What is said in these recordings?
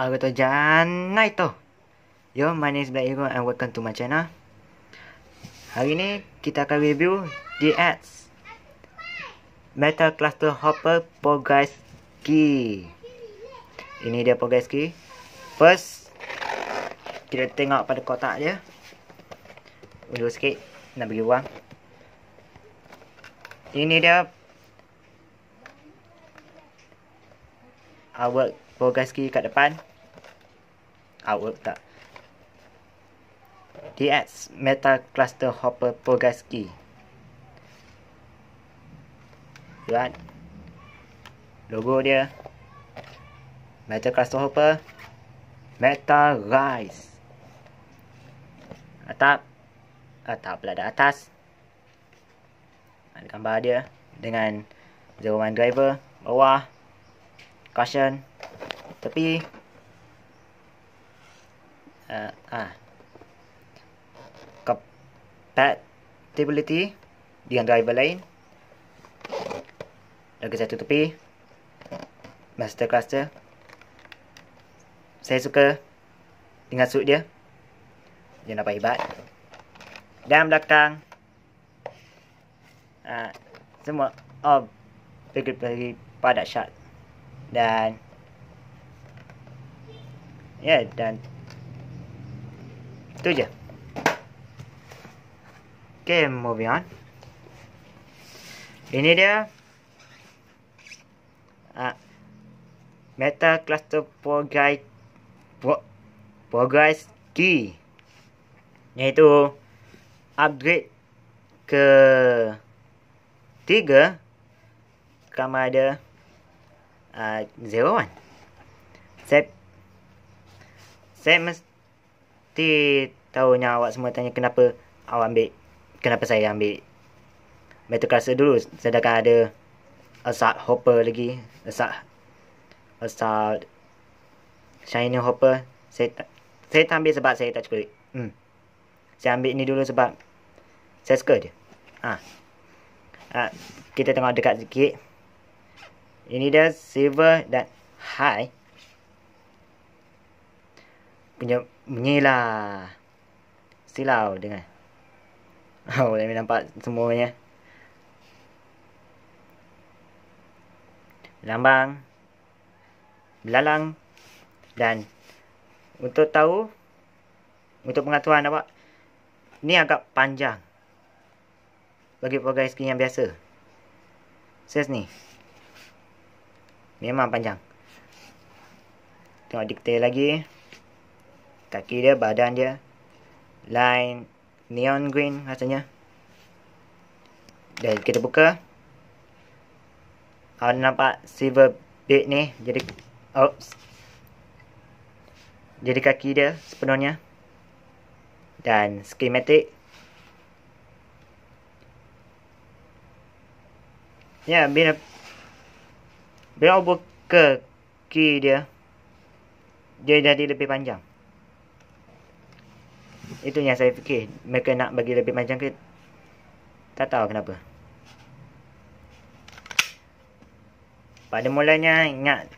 Arigato Naito. Yo, my name is Black Eagle and welcome to my channel. Hari ni kita akan review DX Metal Cluster Hopper Progress Key. Ini dia progress key. First, kita tengok pada kotak dia. Undur sikit, nak bagi wang. Ini dia artwork progress key kat depan. Artwork tak. DX Metal Cluster Hopper Progress Key. Lihat. Logo dia. Metal Cluster Hopper. Metal Rise. Atap. Atap pula ada atas. Ada gambar dia. Dengan 01 driver. Bawah. Caution. Tepi. Uh, ah. Compatibility dengan driver lain. Lagi satu tepi. Master cluster. Saya suka dengan suit dia. Dia nampak hebat. Dan belakang. Uh, semua oh bagi pada shot. Dan ya yeah, dan itu je Okay, moving on. Ini dia. Uh, Meta Cluster Pro, Progress Key. Iaitu upgrade ke tiga kama ada uh, zero one. Saya saya mesti tahu awak semua tanya kenapa awak ambil kenapa saya ambil metal cluster dulu sedangkan ada assault hopper lagi assault assault shiny hopper saya saya tak ambil sebab saya tak cukup hmm. saya ambil ni dulu sebab saya suka je ha. ha. kita tengok dekat sikit ini dia silver dan high punya bunyi lah silau dengan Oh, boleh nampak semuanya. Lambang. Belalang. Dan untuk tahu, untuk pengaturan apa, ni agak panjang. Bagi progress skin yang biasa. Ses ni. Memang panjang. Tengok detail lagi. Kaki dia, badan dia. Line neon green rasanya. Dan kita buka. Awak nampak silver bit ni. Jadi, oops. Jadi kaki dia sepenuhnya. Dan schematic. Ya, bila bila buka key dia, dia jadi lebih panjang. Itu yang saya fikir. Mereka nak bagi lebih panjang ke? Tak tahu kenapa. Pada mulanya ingat.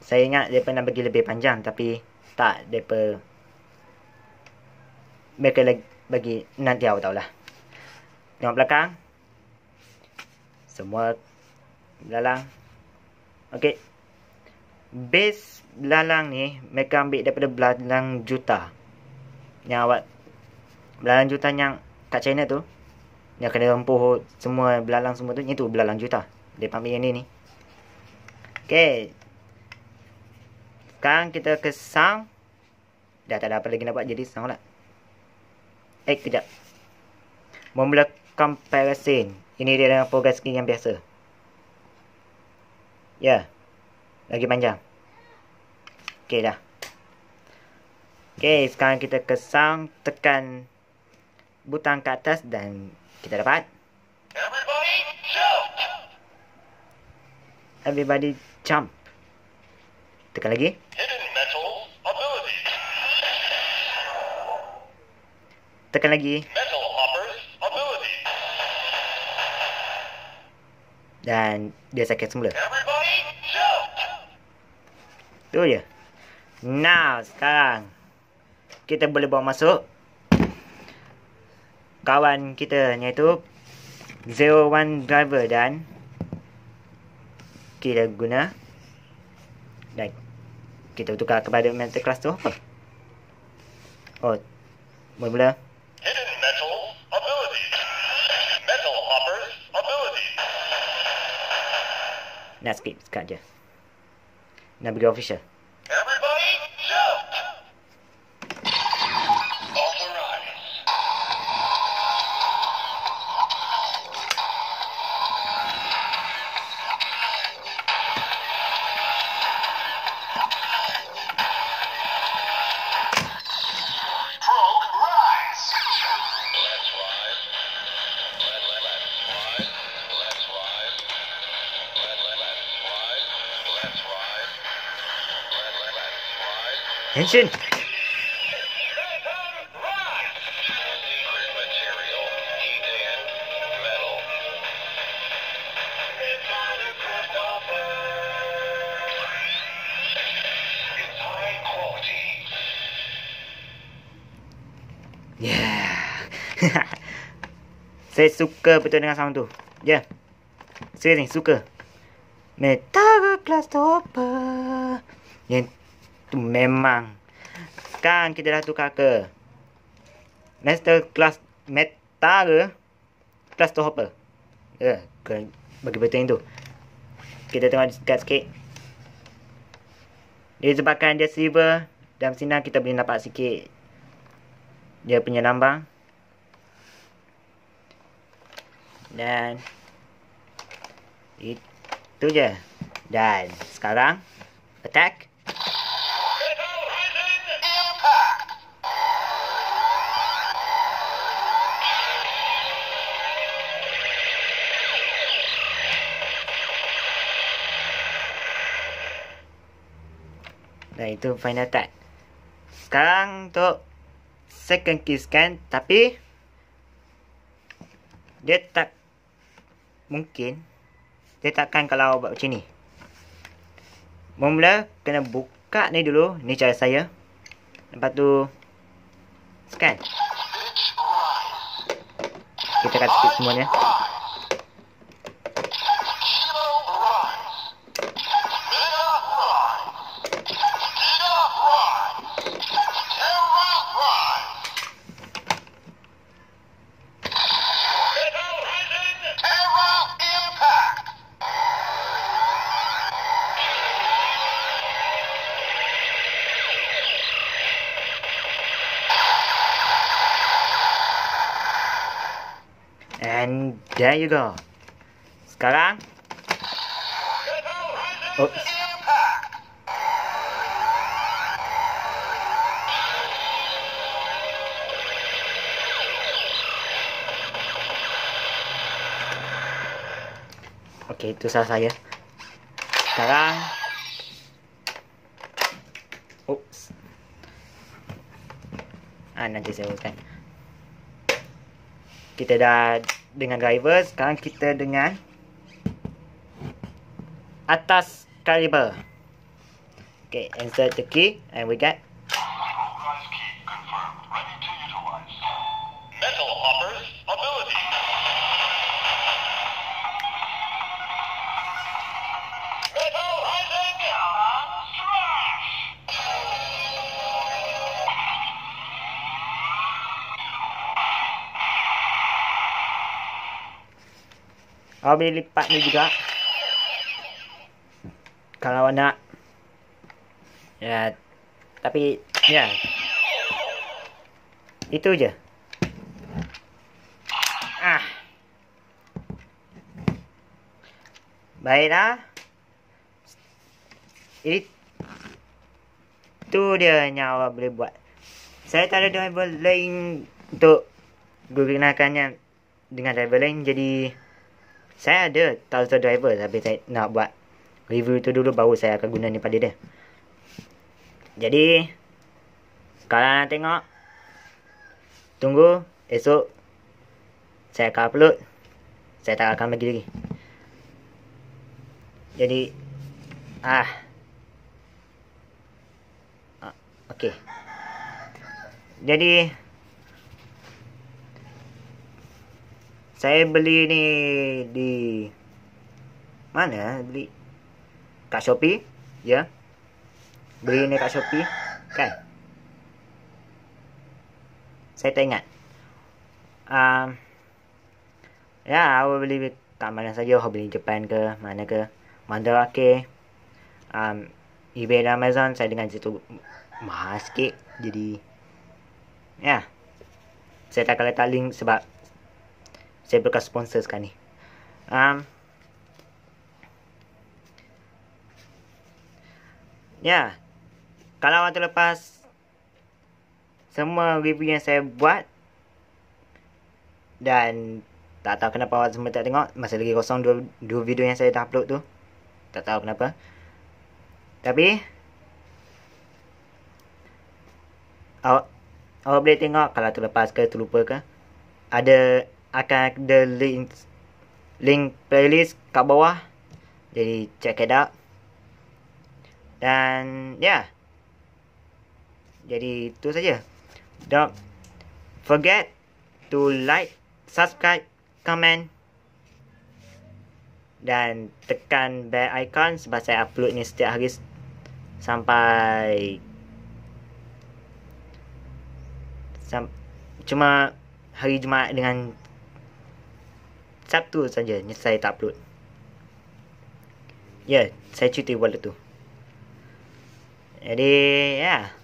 Saya ingat dia pernah bagi lebih panjang. Tapi tak. Mereka. Mereka lagi bagi. Nanti awak tahulah. Tengok belakang. Semua. Belalang. Okey. Base belalang ni. Mereka ambil daripada belalang juta yang awak belalang juta yang kat China tu yang kena rempuh semua belalang semua tu itu belalang juta. Dia ambil yang ni ni. Okay. sekarang kita ke sound. Dah tak ada apa lagi nak buat jadi sound lah. Eh kejap. Memula comparison ini dia dengan progress skin yang biasa. Ya. Yeah. lagi panjang. Okay dah Okey, sekarang kita ke sound, tekan butang ke atas dan kita dapat. Everybody jump. Everybody jump. Tekan lagi. Tekan lagi. Dan dia sakit semula. Tu je. Now, sekarang kita boleh bawa masuk kawan kita iaitu Zero One Driver dan kita guna dan kita tukar kepada mental class tu apa? Oh, mula-mula. Metal. Metal hoppers abilities. Nak skip sekat je. Nak bagi official. Yeah. Saya suka betul dengan sound tu. Ya. Yeah. Serius ni, suka. Metal Class Topper. Yang tu memang. Sekarang kita dah tukar ke Master Class Metal Class Topper. Ya, yeah. bagi betul tu. Kita tengok dekat sikit. Disebabkan dia silver dalam sini kita boleh nampak sikit dia punya lambang dan itu je dan sekarang attack itu final attack sekarang untuk second kill scan tapi dia tak mungkin dia takkan kalau buat macam ni. Mula kena buka ni dulu ni cara saya. Lepas tu scan. Kita akan skip semuanya and there you go sekarang Oops. Okey, itu salah saya. Sekarang Oops. Ah, nanti saya uruskan. Kita dah dengan driver, sekarang kita dengan atas caliber. Okay, insert the key and we get Boleh lipat ni juga. Kalau nak. Ya. Tapi, ya. Itu je. Ah. Baiklah. Itu dia yang awak boleh buat. Saya tak ada driver lain untuk gunakannya dengan driver lain. Jadi, saya ada Tulsa driver tapi saya nak buat review tu dulu baru saya akan guna ni pada dia. Jadi sekarang nak tengok tunggu esok saya akan upload. Saya tak akan bagi lagi. Jadi ah Okey. Jadi saya beli ni di mana? Beli kat Shopee? Ya. Beli ni kat Shopee kan? Saya tak ingat. Um, ya awak beli kat mana saja. Awak beli Japan ke mana ke? Mandarake. Um, eBay dan Amazon saya dengan situ mahal sikit. Jadi ya. Saya tak akan letak link sebab saya bukan sponsor sekarang ni um, Ya. Kalau waktu lepas semua review yang saya buat dan tak tahu kenapa awak semua tak tengok masih lagi kosong dua, dua video yang saya dah upload tu. Tak tahu kenapa. Tapi awak awak boleh tengok kalau terlepas ke terlupa ke ada akan ada link link playlist kat bawah. Jadi check it out. Dan ya. Yeah. Jadi itu saja. Don't forget to like, subscribe, comment dan tekan bell icon sebab saya upload ni setiap hari sampai sam cuma hari Jumaat dengan Sabtu saja saya tak upload. Ya, yeah, saya cuti buat tu. Jadi ya.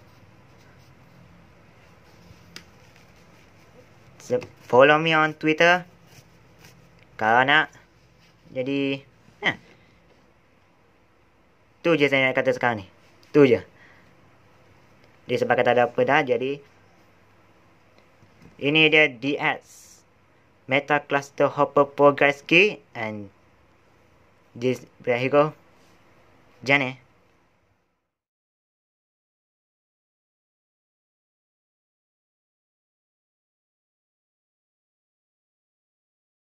So, follow me on Twitter. Kalau nak. Jadi ya. Tu je saya nak kata sekarang ni. Tu je. Dia sebab kata ada apa dah jadi ini dia DS Meta Cluster Hopper Progress Key and this there you go. Eh.